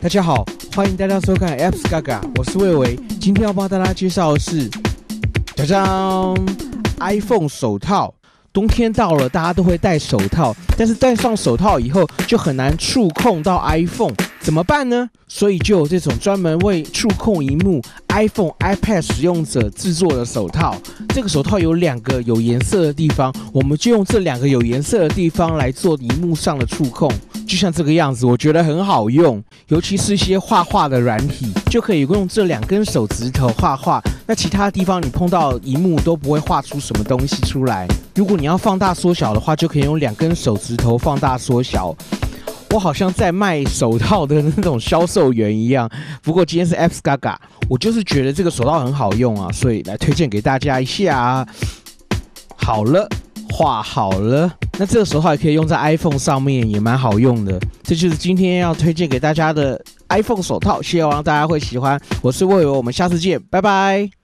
大家好，欢迎大家收看 Apps Gaga，我是魏伟。今天要帮大家介绍的是，짜잔 iPhone 手套。冬天到了，大家都会戴手套，但是戴上手套以后就很难触控到 iPhone，怎么办呢？所以就有这种专门为触控荧幕 iPhone、iPad 使用者制作的手套。这个手套有两个有颜色的地方，我们就用这两个有颜色的地方来做荧幕上的触控，就像这个样子，我觉得很好用。尤其是一些画画的软体，就可以用这两根手指头画画，那其他地方你碰到荧幕都不会画出什么东西出来。如果你要放大缩小的话，就可以用两根手指头放大缩小。我好像在卖手套的那种销售员一样。不过今天是 Apps Gaga，我就是觉得这个手套很好用啊，所以来推荐给大家一下。好了，画好了，那这个手套也可以用在 iPhone 上面，也蛮好用的。这就是今天要推荐给大家的 iPhone 手套，希望大家会喜欢。我是魏伟，我们下次见，拜拜。